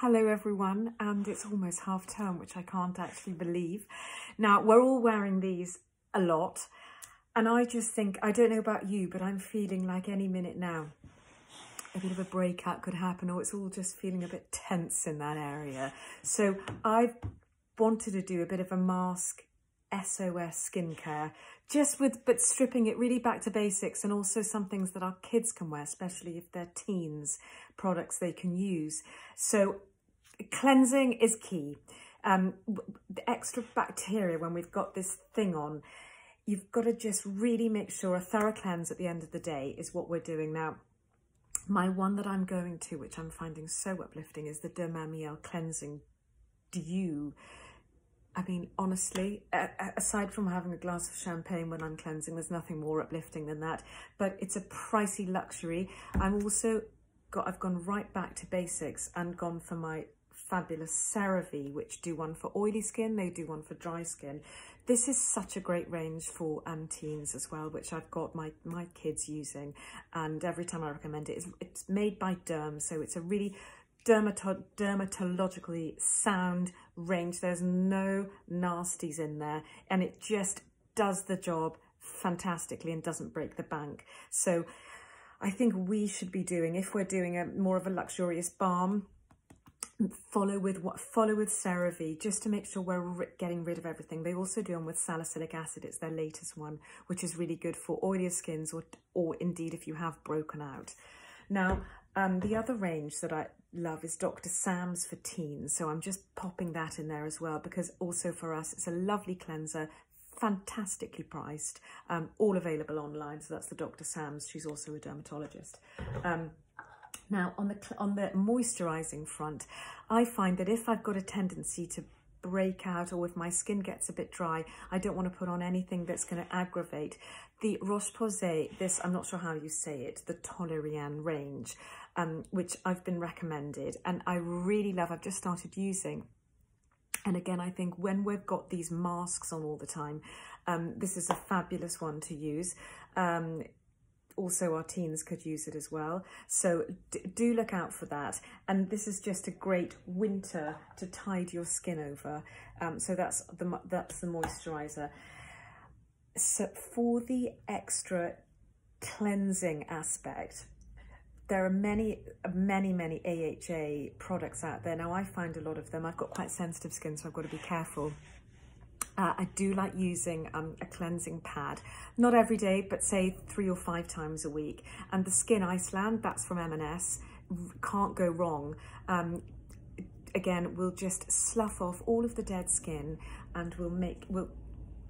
Hello everyone, and it's almost half term, which I can't actually believe. Now, we're all wearing these a lot, and I just think, I don't know about you, but I'm feeling like any minute now, a bit of a breakout could happen, or it's all just feeling a bit tense in that area. So I've wanted to do a bit of a mask SOS skincare, just with, but stripping it really back to basics and also some things that our kids can wear, especially if they're teens, products they can use. So cleansing is key. Um, the extra bacteria, when we've got this thing on, you've got to just really make sure a thorough cleanse at the end of the day is what we're doing. Now, my one that I'm going to, which I'm finding so uplifting, is the Dermamiel Cleansing Dew I mean, honestly, aside from having a glass of champagne when I'm cleansing, there's nothing more uplifting than that. But it's a pricey luxury. I'm also got, I've gone right back to basics and gone for my fabulous CeraVe, which do one for oily skin, they do one for dry skin. This is such a great range for um, teens as well, which I've got my, my kids using. And every time I recommend it, it's, it's made by Derm, so it's a really dermato dermatologically sound range. There's no nasties in there and it just does the job fantastically and doesn't break the bank. So I think we should be doing, if we're doing a more of a luxurious balm, follow with what follow with CeraVe just to make sure we're getting rid of everything. They also do them with salicylic acid. It's their latest one, which is really good for oilier skins or, or indeed if you have broken out. Now, um, the other range that I love is Dr. Sam's for teens. So I'm just popping that in there as well because also for us, it's a lovely cleanser, fantastically priced, um, all available online. So that's the Dr. Sam's. She's also a dermatologist. Um, now, on the, on the moisturising front, I find that if I've got a tendency to break out or if my skin gets a bit dry, I don't want to put on anything that's going to aggravate. La Roche-Posay, this, I'm not sure how you say it, the Toleriane range, um, which I've been recommended and I really love, I've just started using. And again, I think when we've got these masks on all the time, um, this is a fabulous one to use. Um, also our teens could use it as well. So do look out for that. And this is just a great winter to tide your skin over. Um, so that's the, that's the moisturizer. So for the extra cleansing aspect, there are many, many, many AHA products out there. Now I find a lot of them, I've got quite sensitive skin, so I've got to be careful. Uh, I do like using um, a cleansing pad, not every day, but say three or five times a week. And the Skyn Iceland, that's from M&S, can't go wrong. Um, again, we'll just slough off all of the dead skin and we'll make, we'll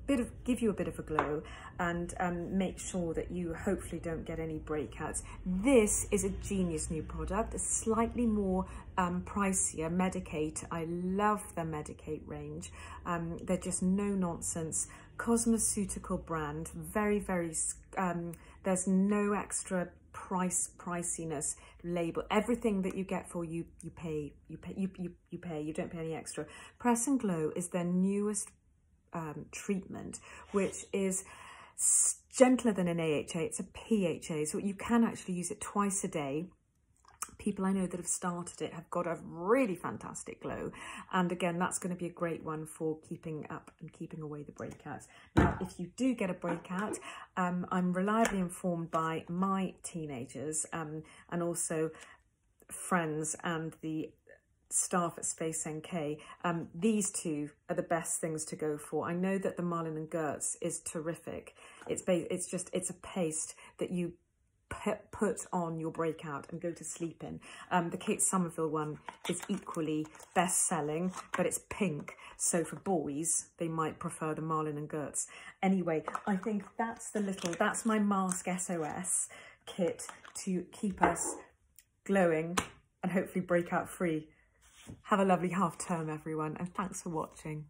bit of give you a bit of a glow and um, make sure that you hopefully don't get any breakouts. This is a genius new product, a slightly more um, pricier Medik8. I love the Medik8 range. Um, they're just no nonsense cosmeceutical brand, very, very, um, there's no extra price priciness label everything that you get for you you pay you pay you, you you pay you don't pay any extra press and glow is their newest um, treatment, which is gentler than an AHA. It's a PHA, so you can actually use it twice a day. People I know that have started it have got a really fantastic glow. And again, that's going to be a great one for keeping up and keeping away the breakouts. Now, if you do get a breakout, um, I'm reliably informed by my teenagers um, and also friends and the staff at Space NK, um, these two are the best things to go for. I know that the Malin and Goetz is terrific. It's it's just it's a paste that you put on your breakout and go to sleep in. Um, the Kate Somerville one is equally best-selling, but it's pink. So for boys, they might prefer the Malin and Goetz. Anyway, I think that's the little, that's my Mask SOS kit to keep us glowing and hopefully breakout free have a lovely half term, everyone, and thanks for watching.